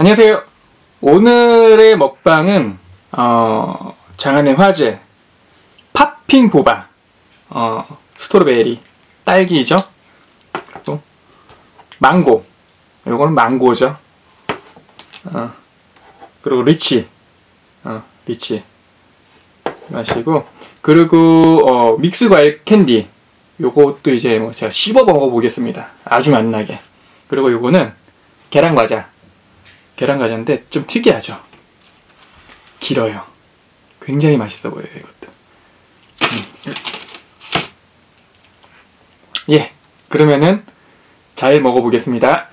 안녕하세요. 오늘의 먹방은 어, 장안의 화제 popping boba 어, strawberry 딸기죠. 그리고 망고 요거는 망고죠. 어, 그리고 lychee 어, lychee 마시고 그리고 어, 믹스 과일 캔디 요것도 이제 뭐 제가 씹어 먹어보겠습니다. 아주 맛나게. 그리고 요거는 계란 과자. 계란 과자인데 좀 특이하죠. 길어요. 굉장히 맛있어 보여요, 이것도. 음. 예. 그러면은 잘 먹어보겠습니다.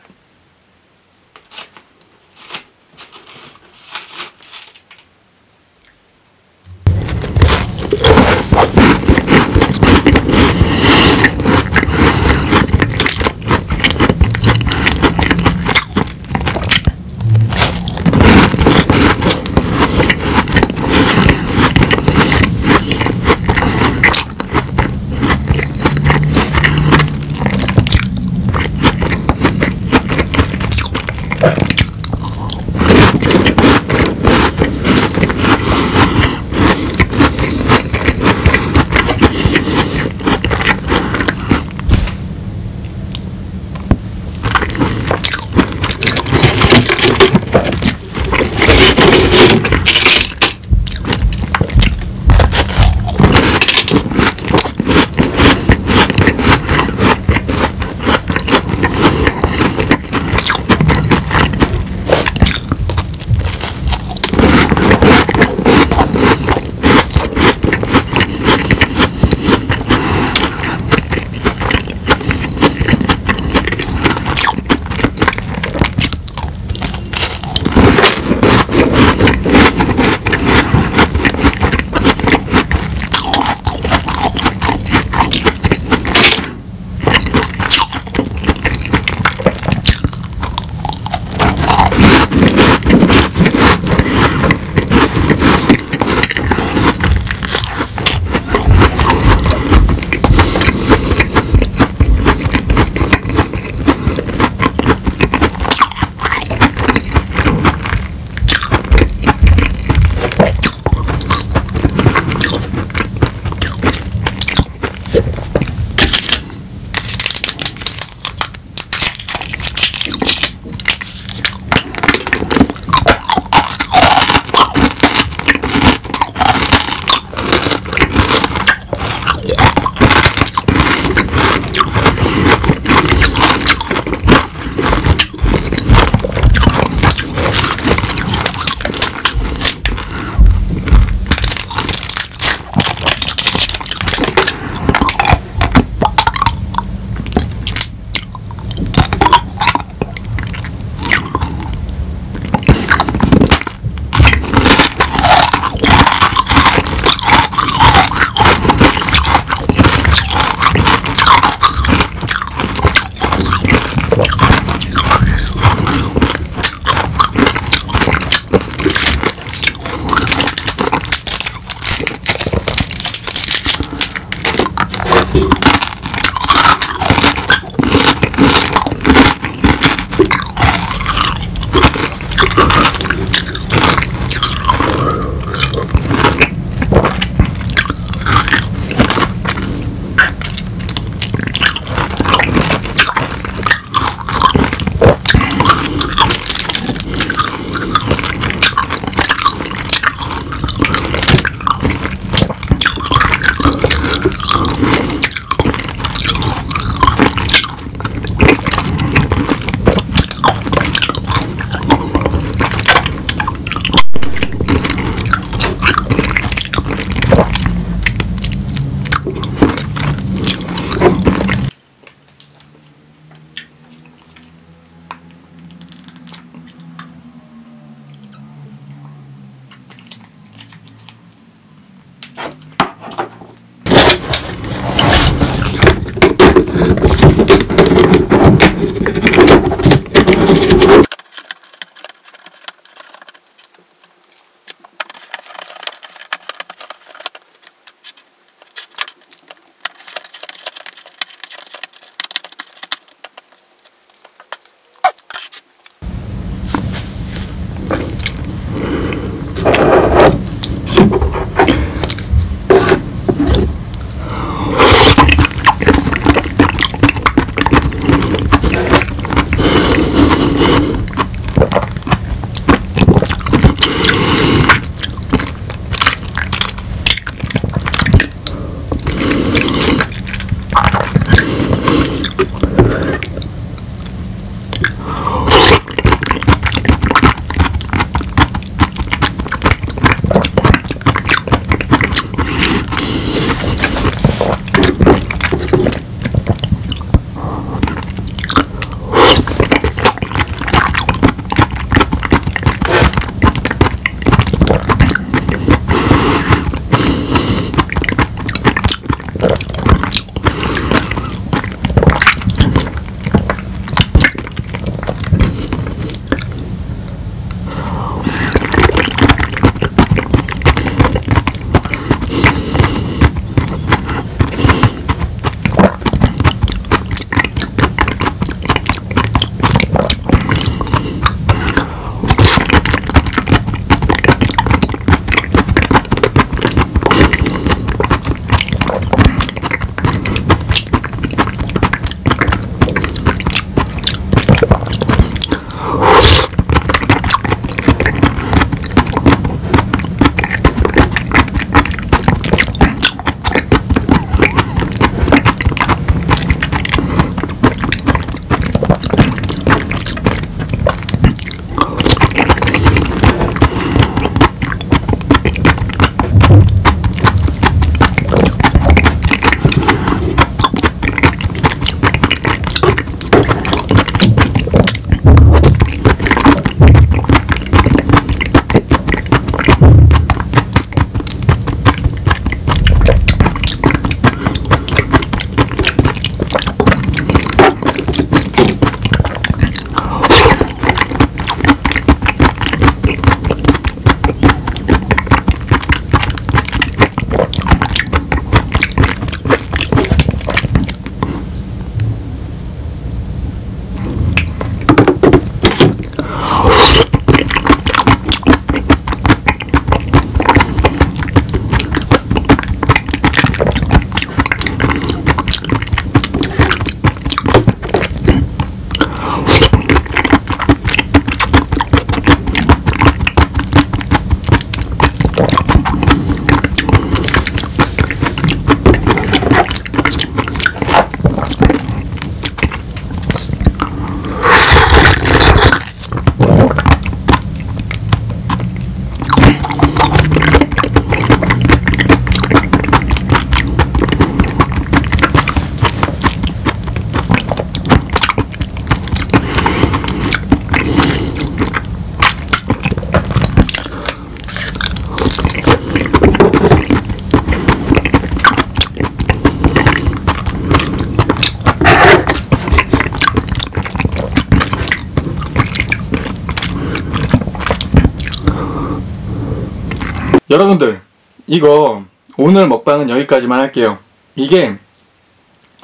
여러분들, 이거 오늘 먹방은 여기까지만 할게요. 이게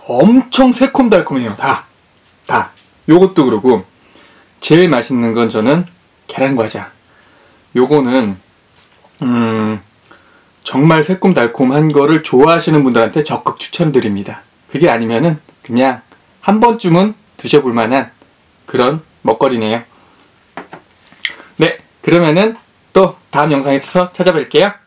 엄청 새콤달콤해요. 다. 다. 요것도 그러고 제일 맛있는 건 저는 계란과자. 요거는 음 정말 새콤달콤한 거를 좋아하시는 분들한테 적극 추천드립니다. 그게 아니면은 그냥 한 번쯤은 드셔볼 만한 그런 먹거리네요. 네, 그러면은 또 다음 영상에서 찾아뵐게요.